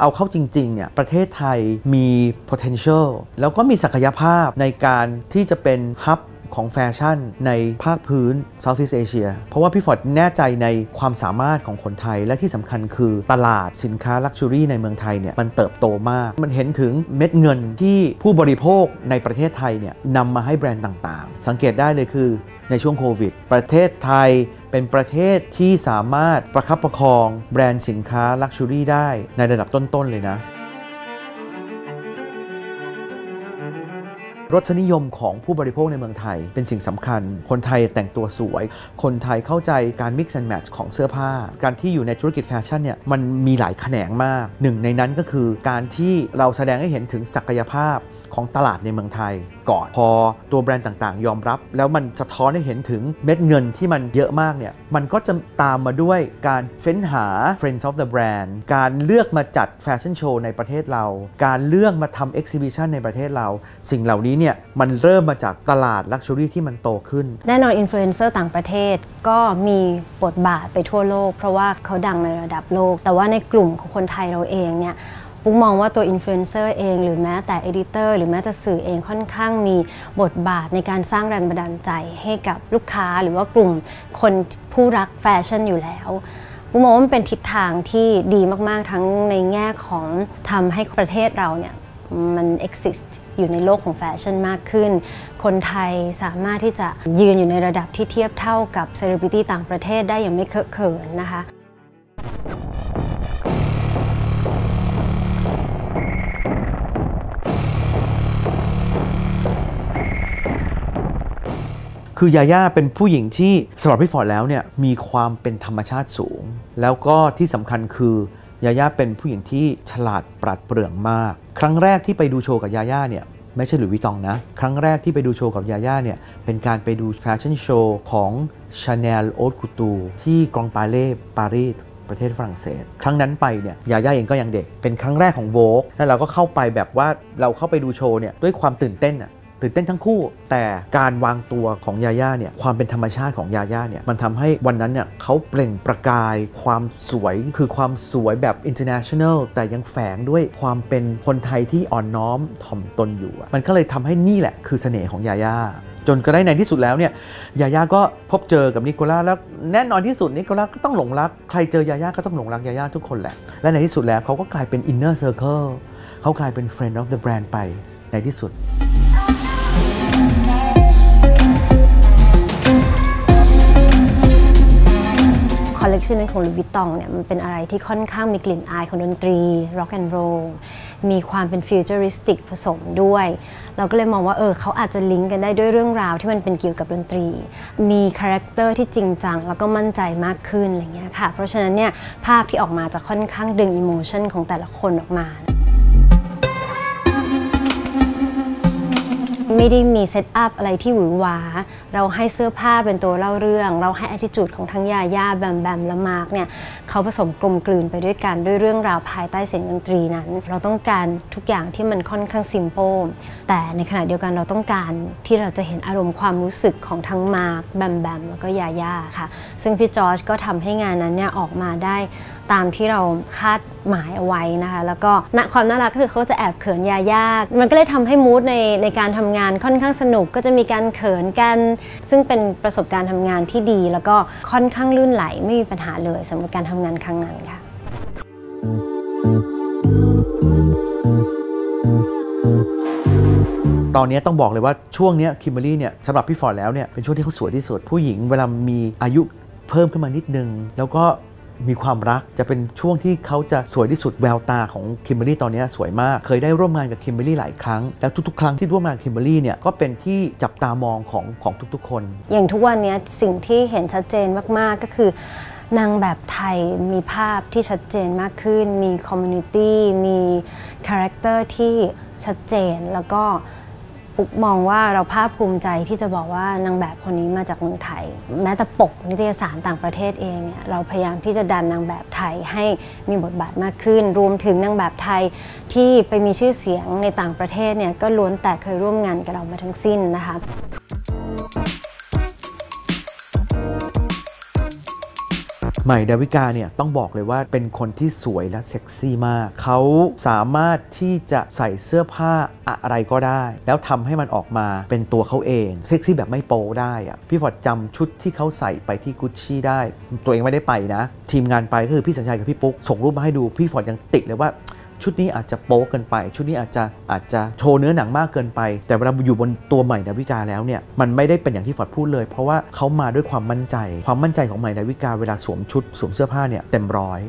เอาเข้าจริงๆเนี่ยประเทศไทยมี potential แล้วก็มีศักยภาพในการที่จะเป็น hub ของแฟชั่นในภาคพื้น Southeast Asia เพราะว่าพี่ฟอร์ดแน่ใจในความสามารถของคนไทย และที่สำคัญคือตลาดสินค้า luxury ในเมืองไทยเนี่ยมันเติบโตมาก มันเห็นถึงเม็ดเงินที่ผู้บริโภคในประเทศไทยเนี่ยนำมาให้แบรนด์ต่างๆ สังเกตได้เลยคือในช่วงโควิด ประเทศไทยเป็นประเทศที่สามารถประคับประคองแบรนด์สินค้า luxury ได้ในระดับต้น ๆ เลยนะ รสนิยมของผู้บริโภคในเมืองไทย เป็นสิ่งสำคัญ คนไทยแต่งตัวสวย คนไทยเข้าใจการ mix and match ของเสื้อผ้า การที่อยู่ในธุรกิจแฟชั่นเนี่ยมันมีหลายแขนงมากหนึ่งในนั้นก็คือการที่เราแสดงให้เห็นถึงศักยภาพของตลาดในเมืองไทย ก่อนพอตัวแบรนด์ต่างๆ ยอมรับ แล้วมันสะท้อนให้เห็นถึงเม็ดเงินที่มันเยอะมากเนี่ยมันก็จะตามมาด้วยการเฟ้นหา Friends of the Brand การเลือกมาจัดแฟชั่นโชว์ในประเทศเรา การเลือกมาทำ exhibition ในประเทศเรา สิ่งเหล่านี้เนี่ยมันเริ่มมาจากตลาด luxury ที่มันโตขึ้น แน่นอนอินฟลูเอนเซอร์ต่างประเทศก็มีบทบาทไปทั่วโลก เพราะว่าเขาดังในระดับโลก แต่ว่าในกลุ่มของคนไทยเราเองเนี่ยปุ๊กมองว่าตัวอินฟลูเอนเซอร์เองหรือแม้แต่ editor หรือแม้แต่สื่อเองค่อนข้างมีบทบาทในการสร้างแรงบันดาลใจให้กับลูกค้าหรือว่ากลุ่มคนผู้รักแฟชั่นอยู่แล้วปุ๊กมองว่ามันเป็นทิศทางที่ดีมากๆทั้งในแง่ของทำให้ประเทศเราเนี่ยมัน exist อยู่ในโลกของแฟชั่นมากขึ้น คนไทยสามารถที่จะยืนอยู่ในระดับที่เทียบเท่ากับเซเลบริตี้ต่างประเทศได้อย่างไม่เคอะเขินนะคะคือยาย่าเป็นผู้หญิงที่สำหรับพี่ฟอร์ดแล้วเนี่ยมีความเป็นธรรมชาติสูง แล้วก็ที่สำคัญคือ ยาย่าเป็นผู้หญิงที่ฉลาดปราดเปรื่องมาก ครั้งแรกที่ไปดูโชว์กับยาย่าเนี่ยไม่ใช่หลุยส์วิตองนะ ครั้งแรกที่ไปดูโชว์กับยาย่าเนี่ยเป็นการไปดูแฟชั่นโชว์ของ Chanel Haute Couture ที่กรองปาเล่ปารีสประเทศฝรั่งเศส ครั้งนั้นไปเนี่ยยาย่าเองก็ยังเด็ก เป็นครั้งแรกของโวกแล้วเราก็เข้าไปแบบว่าเราเข้าไปดูโชว์เนี่ยด้วยความตื่นเต้นอะ ตื่นเต้นทั้งคู่ แต่การวางตัวของยาย่าเนี่ยความเป็นธรรมชาติของยาย่าเนี่ยมันทำให้วันนั้นเนี่ยเขาเปล่งประกายความสวยคือความสวยแบบ international แต่ยังแฝงด้วยความเป็นคนไทยที่อ่อนน้อมถ่อมตนอยู่ มันก็เลยทำให้นี่แหละคือเสน่ห์ของยาย่าจนก็ได้ในที่สุดแล้วเนี่ยยาย่าก็พบเจอกับนิโคล่าแล้วแน่นอนที่สุดนิโคล่าก็ต้องหลงรัก ใครเจอยาย่าก็ต้องหลงรักยาย่าทุกคนแหละ และในที่สุดแล้วเขาก็กลายเป็น inner circle เขากลายเป็น friend of the brand ไปในที่สุด คอลเลกชันนั้นของ Louis Vuitton เนี่ยมันเป็นอะไรที่ค่อนข้างมีกลิ่นอายของดนตรี rock and roll มีความเป็น futuristic ผสมด้วย เราก็เลยมองว่าเออเขาอาจจะลิงก์กันได้ด้วยเรื่องราวที่มันเป็นเกี่ยวกับดนตรี มี character ที่จริงจัง แล้วก็มั่นใจมากขึ้นอะไรเงี้ยค่ะ เพราะฉะนั้นเนี่ยภาพที่ออกมาจะค่อนข้างดึง emotion ของแต่ละคนออกมา ไม่ได้มี set up อะไรที่หวือหวา เราให้เสื้อผ้าเป็นตัวเล่าเรื่อง เราให้อ t ติจูดของทั้งยาย่าแบมแบมและมาร์กเนี่ยเขาผสมกลมกลืนไปด้วยกันด้วยเรื่องราวภายใต้เสียงดนตรีนั้น เราต้องการทุกอย่างที่มันค่อนข้างซิมโ l แต่ในขณะเดียวกันเราต้องการที่เราจะเห็นอารมณ์ความรู้สึกของทั้งมาร์กแบมแบมแล้วก็ยาย่าค่ะ ซึ่งพี่จอร์จก็ทำให้งานนั้นเนี่ยออกมาได้ ตามที่เราคาดหมายเอาไว้นะคะ แล้วก็ณความน่ารักก็คือเขาจะแอบเขินยายาก มันก็เลยทำให้มูดในในการทำงานค่อนข้างสนุกก็จะมีการเขินกัน ซึ่งเป็นประสบการณ์ทำงานที่ดี แล้วก็ค่อนข้างลื่นไหลไม่มีปัญหาเลยสำหรับการทำงานครั้งนั้นค่ะ ตอนนี้ต้องบอกเลยว่าช่วงนี้คิมเบอรี่เนี่ยสำหรับพี่ฟอร์ดแล้วเนี่ยเป็นช่วงที่เขาสวยที่สุดผู้หญิงเวลามีอายุเพิ่มขึ้นมานิดนึง แล้วก็ มีความรักจะเป็นช่วงที่เขาจะสวยที่สุดแววตาของคิมเบอรี่ตอนนี้สวยมาก เคยได้ร่วมงานกับคิมเบอรี่หลายครั้ง แล้วทุกๆ ครั้งที่ร่วมงานคิมเบอรี่เนี่ยก็เป็นที่จับตามองของของทุกๆ คน อย่างทุกวันนี้สิ่งที่เห็นชัดเจนมากๆก็คือนางแบบไทยมีภาพที่ชัดเจนมากขึ้น มี community มี character ที่ชัดเจนแล้วก็ ปุ๊กมองว่าเราภาคภูมิใจที่จะบอกว่านางแบบคนนี้มาจากเมืองไทย แม้แต่ปกนิตยสารต่างประเทศเองเนี่ยเราพยายามที่จะดันนางแบบไทยให้มีบทบาทมากขึ้น รวมถึงนางแบบไทยที่ไปมีชื่อเสียงในต่างประเทศเนี่ยก็ล้วนแต่เคยร่วมงานกับเรามาทั้งสิ้นนะคะ ใหม่ดาวิกาเนี่ยต้องบอกเลยว่าเป็นคนที่สวยและเซ็กซี่มาก เขาสามารถที่จะใส่เสื้อผ้าอะไรก็ได้ แล้วทำให้มันออกมาเป็นตัวเขาเองเซ็กซี่แบบไม่โป๊ได้อะพี่ฟอร์ดจำชุดที่เขาใส่ไปที่กุชชี่ได้ ตัวเองไม่ได้ไปนะ ทีมงานไปก็คือพี่สัญชัยกับพี่ปุ๊กส่งรูปมาให้ดูพี่ฟอร์ดยังติดเลยว่า ชุดนี้อาจจะโป๊เกินไป ชุดนี้อาจจะอาจจะโชว์เนื้อหนังมากเกินไป แต่เวลาอยู่บนตัวใหม่ดาวิกาแล้วเนี่ยมันไม่ได้เป็นอย่างที่ฟอร์ดพูดเลย เพราะว่าเขามาด้วยความมั่นใจ ความมั่นใจของใหม่ดาวิกาเวลาสวมชุดสวมเสื้อผ้าเนี่ยเต็มร้อย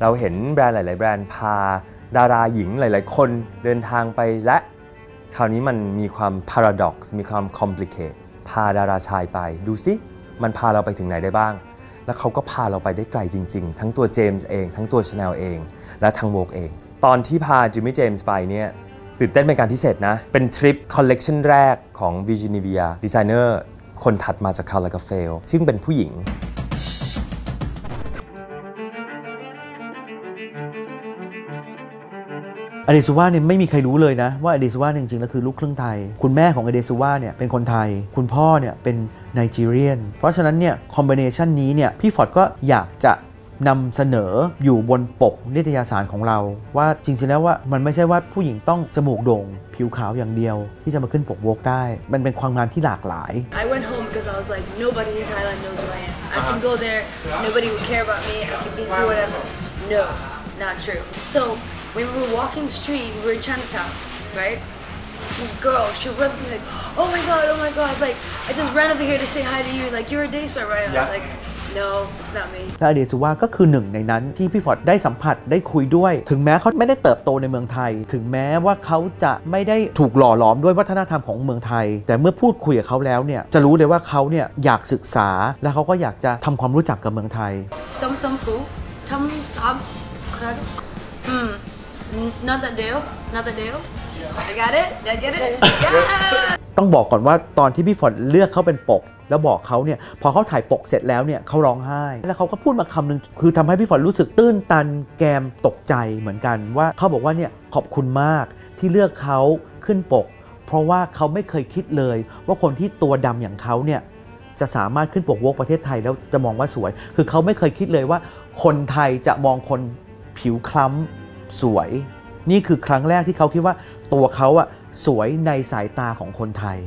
เราเห็นแบรนด์หลาย ๆ แบรนด์พาดาราหญิงหลาย ๆ คนเดินทางไปและ คราวนี้มันมีความ paradox มีความ complicate พาดาราชายไปดูสิมันพาเราไปถึงไหนได้บ้าง แล้วเขาก็พาเราไปได้ไกลจริง ๆ ทั้งตัวเจมส์เอง ทั้งตัวชาแนลเอง และทั้งโวกเอง ตอนที่พาจิมมี่เจมส์ไปเนี่ยตื่นเต้นเป็นการพิเศษนะ เป็นทริปคอลเลกชันแรกของ Virginie ดีไซเนอร์คนถัดมาจาก Karl Lagerfeld ซึ่งเป็นผู้หญิง อเดซูวาเนี่ยไม่มีใครรู้เลยนะว่าอเดซูวาจริงๆแล้วคือลูกครึ่งไทย คุณแม่ของอเดซูวาเนี่ยเป็นคนไทย คุณพ่อเนี่ยเป็นไนจีเรียน เพราะฉะนั้นเนี่ยคอมบิเนชันนี้เนี่ยพี่ฟอร์ดก็อยากจะนำเสนออยู่บนปกนิตยสารของเรา ว่าจริงๆแล้วว่ามันไม่ใช่ว่าผู้หญิงต้องจมูกโด่ง ผิวขาวอย่างเดียว ที่จะมาขึ้นปกวกได้ มันเป็นความงานที่หลากหลาย I went home because I was like, nobody in Thailand knows who I am. I can go there, nobody will care about me, I can be, whatever. No, not true. So when we were walking the street, we were in Chinatown, right? This girl, she runs to me like, oh my god, oh my god, like I just ran over here to say hi to you, like you're a day sweat, right? And I was like, no, it's not me. และอเดซูวาก็คือหนึ่งในนั้นที่พี่ฟอร์ดได้สัมผัสได้คุยด้วย ถึงแม้เขาไม่ได้เติบโตในเมืองไทย ถึงแม้ว่าเขาจะไม่ได้ถูกหล่อหลอมด้วยวัฒนธรรมของเมืองไทย แต่เมื่อพูดคุยกับเขาแล้วเนี่ยจะรู้เลยว่าเขาเนี่ยอยากศึกษา และเขาก็อยากจะทำความรู้จักกับเมืองไทย Some tampu, tam sab, krad. Hmm, N- not that deal, not that deal. I got it, did I get it? Yeah! ต้องบอกก่อนว่าตอนที่พี่ฟอร์ดเลือกเขาเป็นปก แล้วบอกเขาเนี่ยพอเขาถ่ายปกเสร็จแล้วเนี่ยเขาร้องไห้ แล้วเขาก็พูดมาคำหนึ่งคือทำให้พี่ฟอร์ดรู้สึกตื้นตันแกมตกใจเหมือนกันว่าเขาบอกว่าเนี่ยขอบคุณมากที่เลือกเขาขึ้นปก เพราะว่าเขาไม่เคยคิดเลย ว่าคนที่ตัวดำอย่างเขาเนี่ยจะสามารถขึ้นปกโว้กประเทศไทยแล้วจะมองว่าสวย คือเขาไม่เคยคิดเลยว่า คนไทยจะมองคนผิวคล้ำ สวย นี่คือครั้งแรกที่เขาคิดว่าตัวเขาอะสวยในสายตาของคนไทย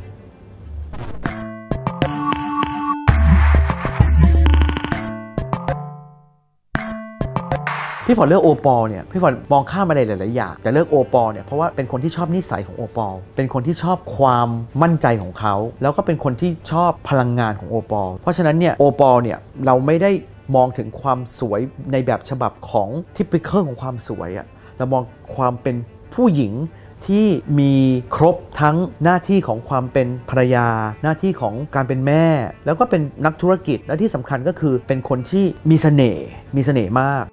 พี่ฟอร์ดเลือกโอปอลเนี่ยพี่ฟอร์ดมองข้ามอะไรหลาย ๆ อย่าง แต่เลือกโอปอลเนี่ยเพราะว่าเป็นคนที่ชอบนิสัยของโอปอลเป็นคนที่ชอบความมั่นใจของเขา แล้วก็เป็นคนที่ชอบพลังงานของโอปอลเพราะฉะนั้นเนี่ยโอปอลเนี่ยเราไม่ได้มองถึงความสวยในแบบฉบับของทิปิเคิลของความสวยอะ เรามองความเป็นผู้หญิงที่มีครบทั้งหน้าที่ของความเป็นภรรยา หน้าที่ของการเป็นแม่ แล้วก็เป็นนักธุรกิจและที่สำคัญก็คือเป็นคนที่มีเสน่ห์มีเสน่ห์มาก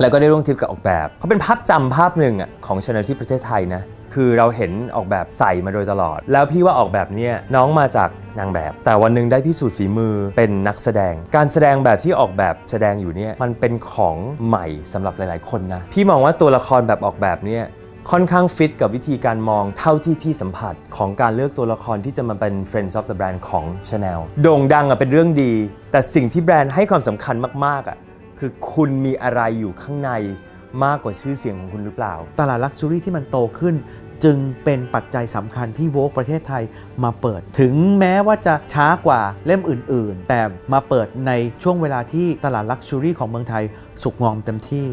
แล้วก็ได้ร่วมทริปกับออกแบบเขาเป็นภาพจำภาพหนึ่งอะของชาแนลที่ประเทศไทยนะ คือเราเห็นออกแบบใส่มาโดยตลอด แล้วพี่ว่าออกแบบเนี่ยน้องมาจากนางแบบ แต่วันหนึ่งได้พิสูจน์ฝีมือเป็นนักแสดง การแสดงแบบที่ออกแบบแสดงอยู่เนี่ยมันเป็นของใหม่สำหรับหลาย ๆ คนนะพี่มองว่าตัวละครแบบออกแบบเนี่ยค่อนข้างฟิตกับวิธีการมองเท่าที่พี่สัมผัสของการเลือกตัวละครที่จะมาเป็น Friends of the Brand ของ Chanel โด่งดังอะเป็นเรื่องดี แต่สิ่งที่แบรนด์ให้ความสำคัญมากๆอะคือคุณมีอะไรอยู่ข้างใน มากกว่าชื่อเสียงของคุณหรือเปล่า ตลาดลักชัวรี่ที่มันโตขึ้น จึงเป็นปัจจัยสำคัญที่โวกประเทศไทยมาเปิด ถึงแม้ว่าจะช้ากว่าเล่มอื่น ๆ แต่มาเปิดในช่วงเวลาที่ตลาดลักชัวรี่ของเมืองไทยสุกงอมเต็มที่